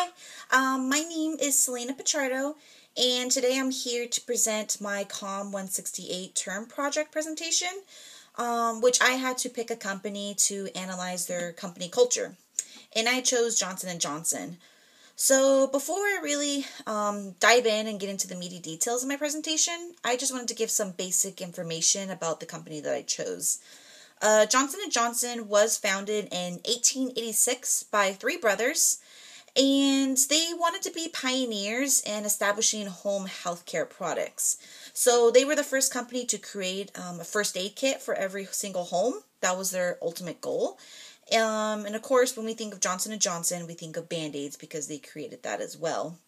Hi, um, my name is Selena Pichardo, and today I'm here to present my COM 168 term project presentation, um, which I had to pick a company to analyze their company culture, and I chose Johnson & Johnson. So before I really um, dive in and get into the meaty details of my presentation, I just wanted to give some basic information about the company that I chose. Uh, Johnson & Johnson was founded in 1886 by three brothers, and they wanted to be pioneers in establishing home healthcare products. So they were the first company to create um, a first aid kit for every single home. That was their ultimate goal. Um, and of course, when we think of Johnson & Johnson, we think of Band-Aids because they created that as well.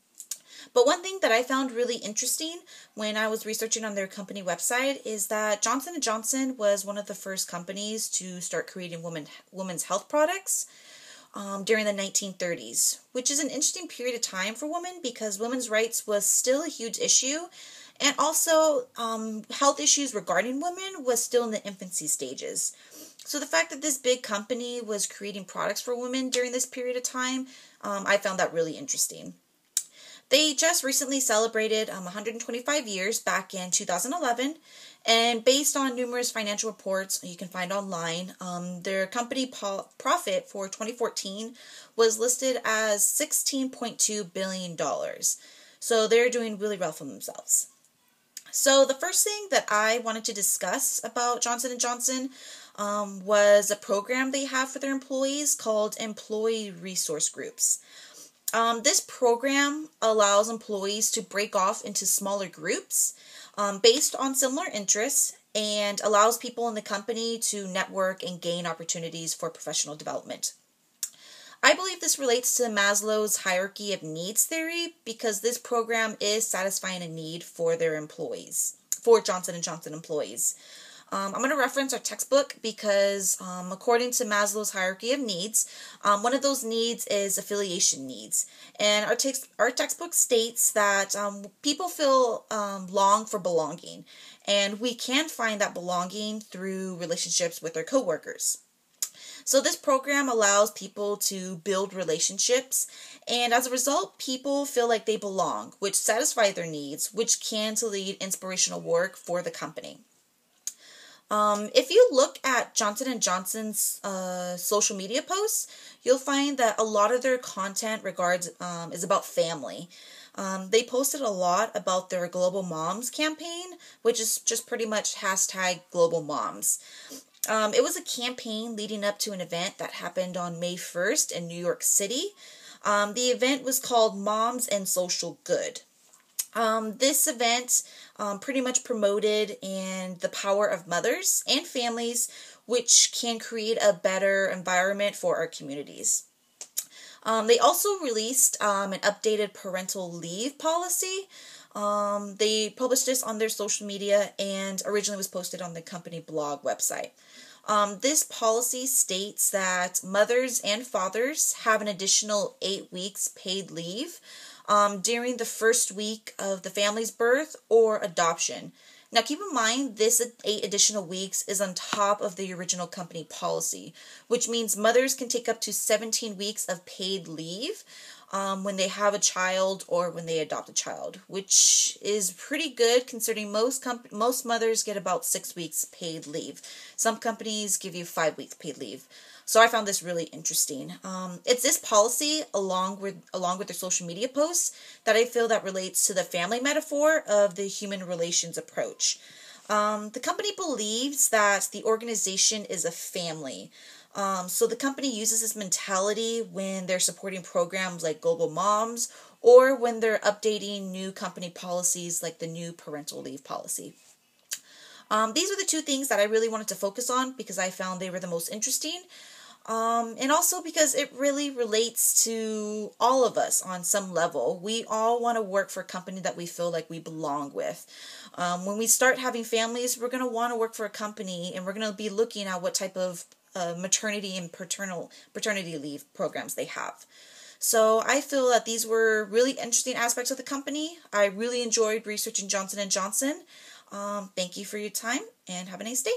But one thing that I found really interesting when I was researching on their company website is that Johnson & Johnson was one of the first companies to start creating women women's health products um, during the 1930s, which is an interesting period of time for women because women's rights was still a huge issue, and also um, health issues regarding women was still in the infancy stages. So the fact that this big company was creating products for women during this period of time, um, I found that really interesting. They just recently celebrated um, 125 years back in 2011, and based on numerous financial reports you can find online, um, their company po- profit for 2014 was listed as 16.2 billion dollars. So they're doing really well for themselves. So the first thing that I wanted to discuss about Johnson Johnson um, was a program they have for their employees called Employee Resource Groups. Um, this program allows employees to break off into smaller groups um, based on similar interests and allows people in the company to network and gain opportunities for professional development. I believe this relates to Maslow's hierarchy of needs theory because this program is satisfying a need for their employees, for Johnson & Johnson employees. Um, I'm going to reference our textbook because, um, according to Maslow's hierarchy of needs, um, one of those needs is affiliation needs. And our, text, our textbook states that um, people feel um, long for belonging, and we can find that belonging through relationships with their coworkers. So, this program allows people to build relationships, and as a result, people feel like they belong, which satisfy their needs, which can lead inspirational work for the company. Um, if you look at Johnson & Johnson's uh, social media posts, you'll find that a lot of their content regards um, is about family. Um, they posted a lot about their Global Moms campaign, which is just pretty much hashtag Global Moms. Um, it was a campaign leading up to an event that happened on May 1st in New York City. Um, the event was called Moms and Social Good. Um, this event um, pretty much promoted and the power of mothers and families, which can create a better environment for our communities. Um, they also released um, an updated parental leave policy. Um, they published this on their social media and originally was posted on the company blog website. Um, this policy states that mothers and fathers have an additional eight weeks paid leave um, during the first week of the family's birth or adoption. Now, keep in mind, this eight additional weeks is on top of the original company policy, which means mothers can take up to 17 weeks of paid leave um, when they have a child or when they adopt a child, which is pretty good considering most comp- most mothers get about six weeks paid leave. Some companies give you five weeks paid leave. So I found this really interesting. Um, it's this policy along with along with their social media posts that I feel that relates to the family metaphor of the human relations approach. Um, the company believes that the organization is a family. Um, so the company uses this mentality when they're supporting programs like Global Moms or when they're updating new company policies like the new parental leave policy. Um, these are the two things that I really wanted to focus on because I found they were the most interesting. Um, and also because it really relates to all of us on some level. We all want to work for a company that we feel like we belong with. Um, when we start having families, we're going to want to work for a company and we're going to be looking at what type of uh, maternity and paternal paternity leave programs they have. So I feel that these were really interesting aspects of the company. I really enjoyed researching Johnson and Johnson. Um, thank you for your time and have a nice day.